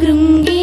rừng đi.